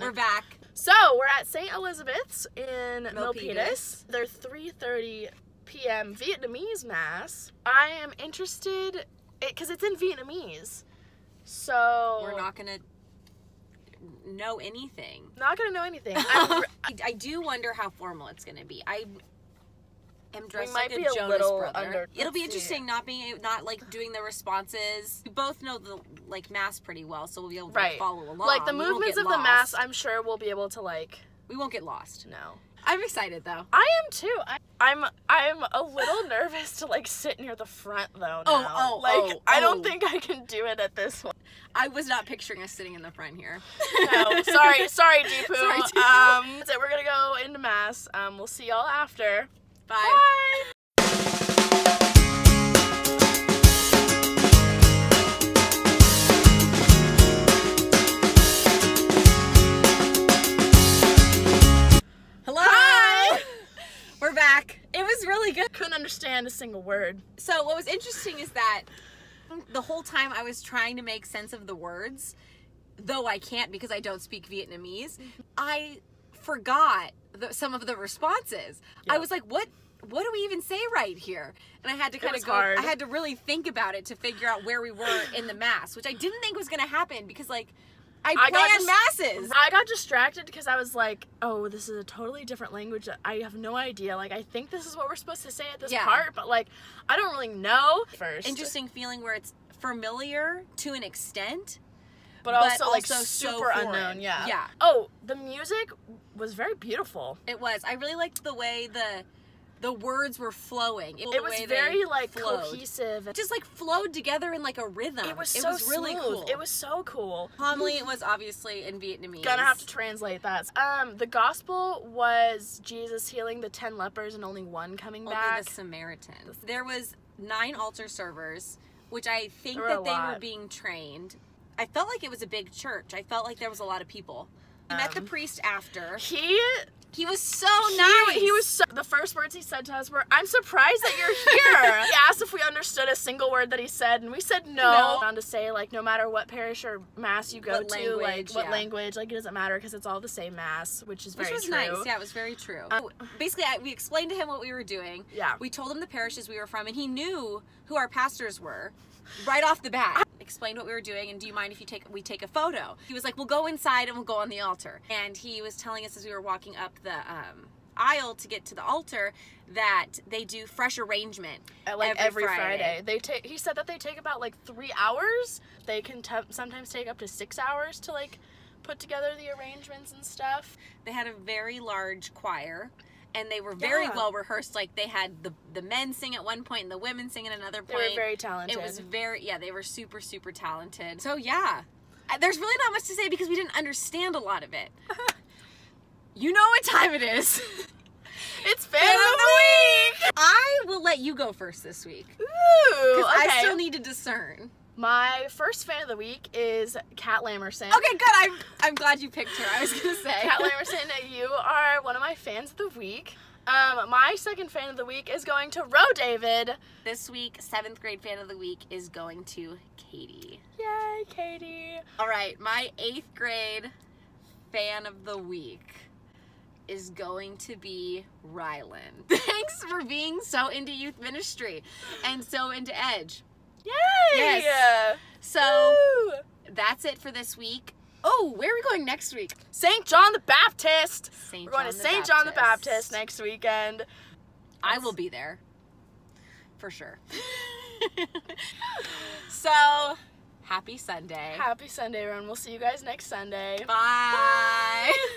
We're back. So we're at St. Elizabeth's in Milpitas. They're 3:30 p.m. Vietnamese mass. I am interested because it's in Vietnamese, so We're not gonna know anything. not gonna know anything. I, I do wonder how formal it's gonna be. I am dressed might like be a a Jonas little brother. under- It'll be interesting not being not like doing the responses. We both know the like mass pretty well, so we'll be able to right. follow along. Like the We movements of the mass. I'm sure we'll be able to like we won't get lost. No. I'm excited though. I am too. I, I'm I'm a little nervous to like sit near the front though. Oh, now. oh, like oh, I don't oh. think I can do it at this one. I was not picturing us sitting in the front here. No, sorry, sorry, Deepu. Sorry, Deepu. Um, so we're gonna go into mass. Um, we'll see y'all after. Bye. Bye. Hello. Hi. We're back. It was really good. Couldn't understand a single word. So what was interesting is that the whole time I was trying to make sense of the words, though I can't because I don't speak Vietnamese, mm-hmm. I forgot the, some of the responses. I was like, what? What do we even say right here? And I had to kind of go. hard. I had to really think about it to figure out where we were in the mass, which I didn't think was going to happen because, like, I I got masses. I got distracted because I was like, "Oh, this is a totally different language. I have no idea. Like, I think this is what we're supposed to say at this Yeah. part, but like, I don't really know." First, Interesting feeling where it's familiar to an extent, but, but also like also so super foreign. unknown. Yeah. Yeah. Oh, the music was very beautiful. It was. I really liked the way the the words were flowing. It the was very like flowed. cohesive. It just like flowed together in like a rhythm. it was it so was really smooth. cool. It was so cool. homily was obviously in Vietnamese. Gonna have to translate that. Um, the gospel was Jesus healing the ten lepers and only one coming only back. the Samaritans. There was nine altar servers, which I think that they were being trained. I felt like it was a big church. I felt like there was a lot of people. I met the Um, priest after. He He was so He- nice. He, was so, the first words he said to us were, "I'm surprised that you're here." he asked if we understood a single word that he said, and we said no. No. On to say like, no matter what parish or mass you go What to, language, like what yeah. language, like it doesn't matter because it's all the same mass, which is Which very was true. nice. Yeah, it was very true. Um, Basically, I, we explained to him what we were doing. Yeah. We told him the parishes we were from, and he knew who our pastors were right off the bat. Explained what we were doing, and do you mind if you take we take a photo? He was like, "We'll go inside and we'll go on the altar." And he was telling us as we were walking up the um, aisle to get to the altar that they do fresh arrangement like every, Friday. they take. He said that they take about like three hours. They can sometimes take up to six hours to like put together the arrangements and stuff. They had a very large choir. And they were very Yeah. well rehearsed. Like they had the the men sing at one point and the women sing at another point. They were very talented. It was very yeah, they were super super talented. So yeah, there's really not much to say because we didn't understand a lot of it. you know what time it is. it's fan Fan of of the week. I will let you go first this week Ooh, because I still need to discern. My first fan of the week is Kat Lamerson. Okay, good. I'm I'm glad you picked her. I was gonna say. Kat Lamerson, you are one of my fans of the week. Um, my second fan of the week is going to Ro David. this week, seventh grade fan of the week is going to Katie. Yay, Katie. All right, my eighth grade fan of the week is going to be Rylan. Thanks for being so into youth ministry and so into Edge. Yay! Yes. So Woo! that's it for this week. Oh, where are we going next week? St. John the Baptist. St. We're going to St. John the Baptist next weekend. I will be there for sure. so happy Sunday. Happy Sunday, everyone. We'll see you guys next Sunday. Bye.